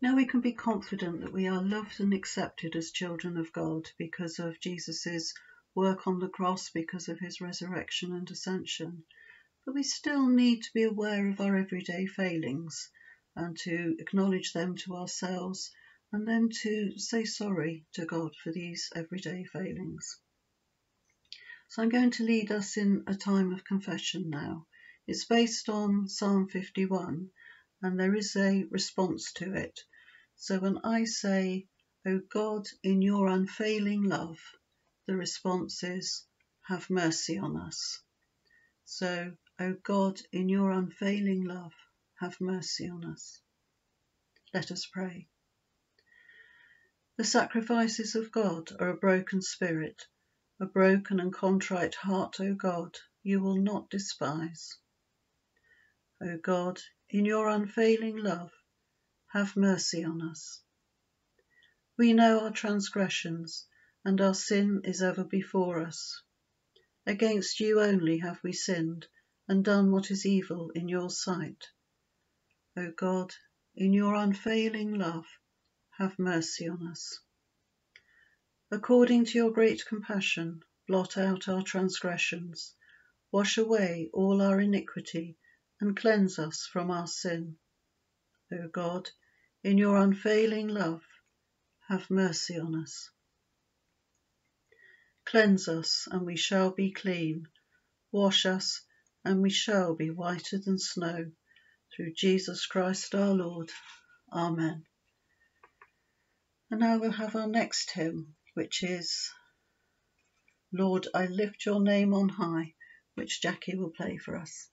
Now we can be confident that we are loved and accepted as children of God because of Jesus' work on the cross, because of his resurrection and ascension. But we still need to be aware of our everyday failings and to acknowledge them to ourselves and then to say sorry to God for these everyday failings. So I'm going to lead us in a time of confession now. It's based on Psalm 51 and there is a response to it. So when I say, O God, in your unfailing love, the response is, Have mercy on us. So, O God, in your unfailing love, have mercy on us. Let us pray. The sacrifices of God are a broken spirit a broken and contrite heart, O God, you will not despise. O God, in your unfailing love, have mercy on us. We know our transgressions, and our sin is ever before us. Against you only have we sinned, and done what is evil in your sight. O God, in your unfailing love, have mercy on us. According to your great compassion, blot out our transgressions, wash away all our iniquity, and cleanse us from our sin. O God, in your unfailing love, have mercy on us. Cleanse us, and we shall be clean. Wash us, and we shall be whiter than snow. Through Jesus Christ our Lord. Amen. And now we'll have our next hymn which is Lord, I lift your name on high, which Jackie will play for us.